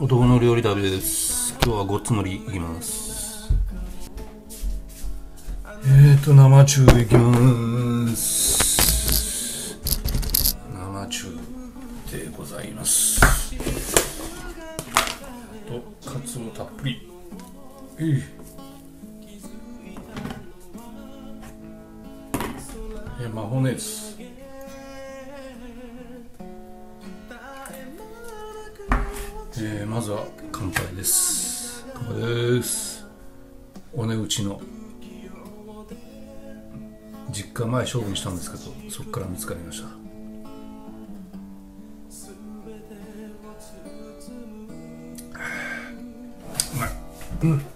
男の料理旅です。今日はごっつ盛りいきます。えーと生中いきます。生中でございます。とカツオたっぷり。えいえマホネーズまずは乾杯です。乾杯です。お値打ちの実家前勝負にしたんですけどそこから見つかりました。うまい。うん。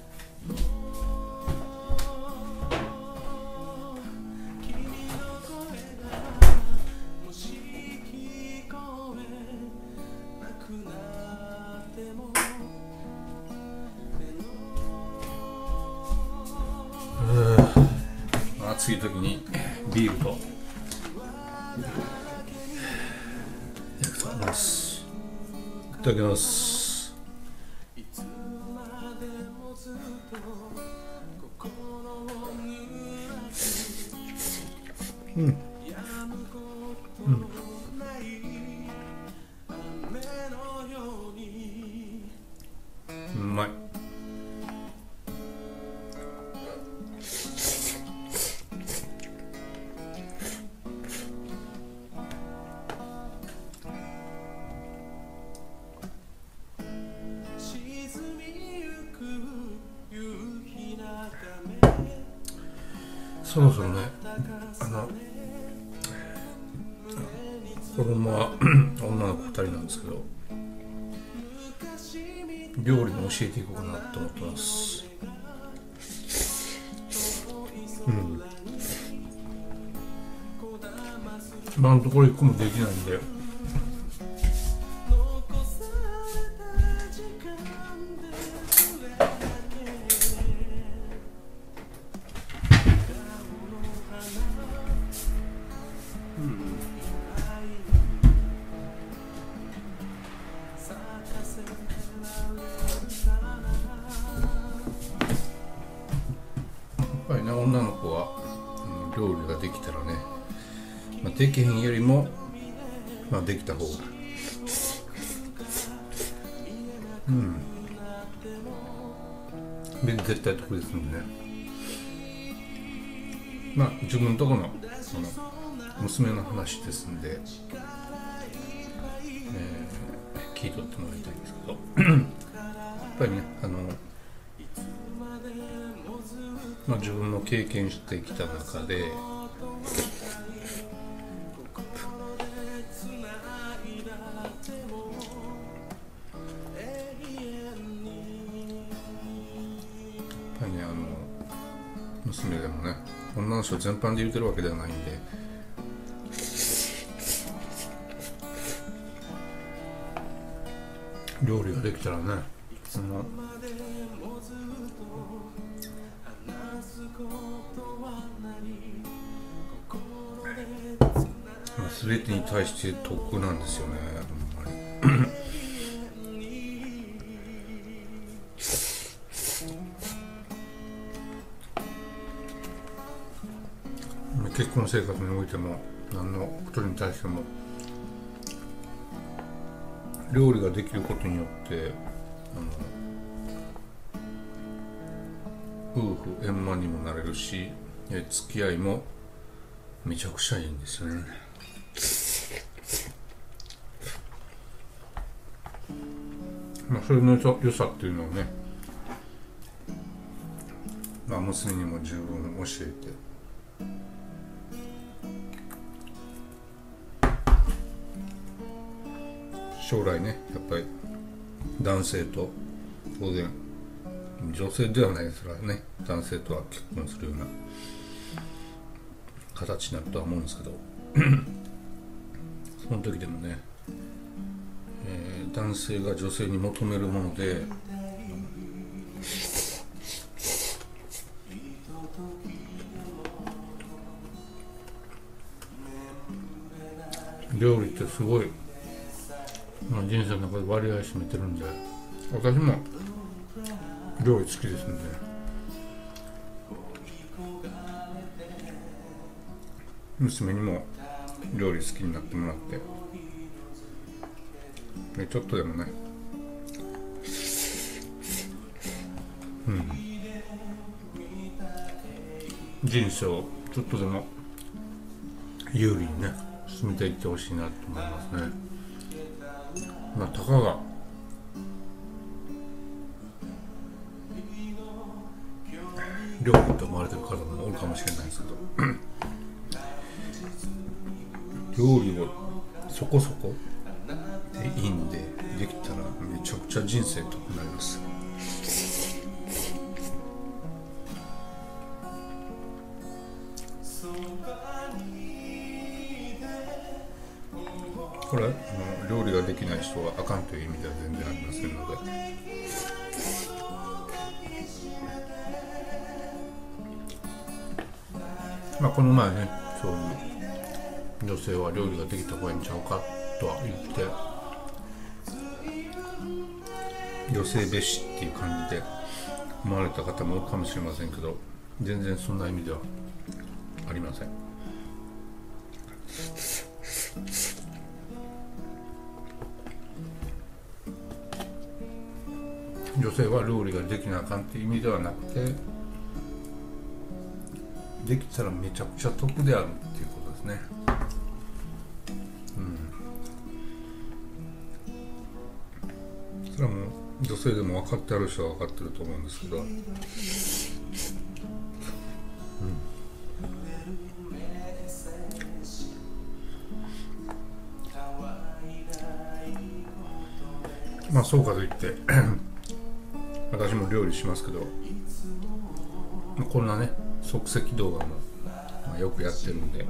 暑い時にビールと。いただきます。いただきます。うん。うん。そろそろねあの子供は 女の子2人なんですけど料理も教えていこうかなと思ってます。うん。今のところ1個もできないんでできへんよりも、まあ、できた方が。うん。で絶対得ですもんね。まあ自分のとこのその娘の話ですんで、えー聞いとってもらいたいんですけど。やっぱりねあのまあ、自分の経験してきた中で女の人全般で言うてるわけではないんで。料理ができたらね。そのまあ、全てに対して得なんですよね結婚生活においても何のことに対しても料理ができることによってあの夫婦円満にもなれるしえ付き合いもめちゃくちゃいいんですよね。まあそれの良良さっていうのをねまあ娘にも十分教えて。将来ねやっぱり男性と当然女性ではないですからね男性とは結婚するような形になるとは思うんですけど その時でもね、えー男性が女性に求めるもので料理ってすごい、まあ、人生の中で割合占めてるんで私も料理好きですんで。娘にも料理好きになってもらって。でちょっとでもね。うん。人生をちょっとでも有利にね進めていってほしいなと思いますね。まあたかが。料理と思われてる方もおるかもしれないですけど。料理をそこそこでいいんでできたらめちゃくちゃ人生得になりますこれあの料理ができない人はあかんという意味では全然ありませんので。まあこの前ねそういう女性は料理ができた方がいいんちゃうかとは言って女性蔑視っていう感じで思われた方も多いかもしれませんけど全然そんな意味ではありません。女性は料理ができなあかんっていう意味ではなくてできたらめちゃくちゃ得であるっていうことですね。うん。それはもう女性でも分かってある人は分かってると思うんですけど。まあそうかといって私も料理しますけどまあこんなね即席動画も、まあ、よくやってるんで、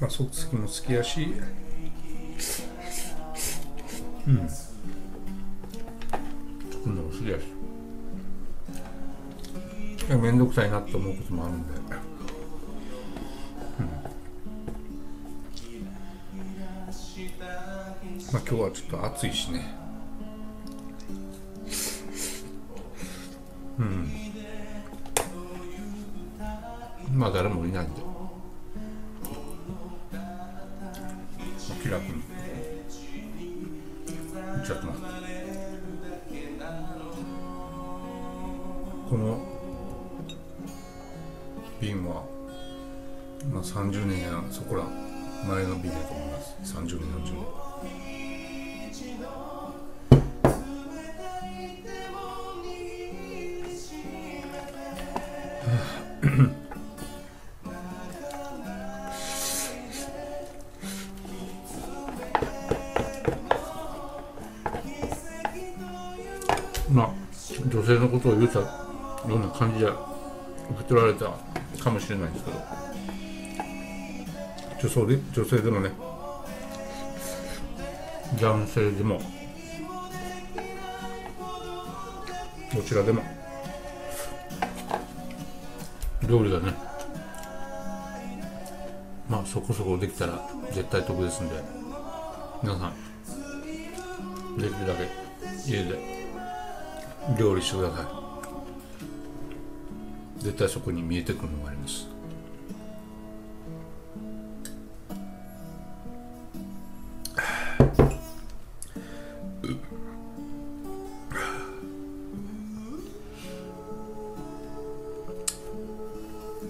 まあ、即席も好きやしうん。作るのも好きやし。めんどくさいなって思うこともあるんで、まあ、今日はちょっと暑いしね。うん。まあ誰もいないんで。気楽に。行っちゃって。ますこの瓶は、まあ、30年やそこら前の瓶だと思います。30年40年ことを言うたような感じで受け取られたかもしれないんですけど。女性で女性でもね。男性でも。どちらでも。料理がね。まあそこそこできたら絶対得ですんで。皆さんできるだけ家で。料理してください。絶対そこに見えてくるのがあります。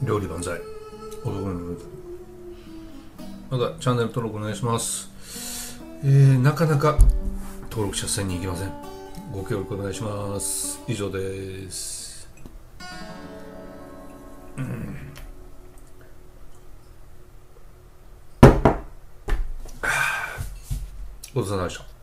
料理万歳。男の料理またチャンネル登録お願いします。えー、なかなか登録者1000人いきません。ご協力お願いします。以上です、うん、ごちそうさまでした。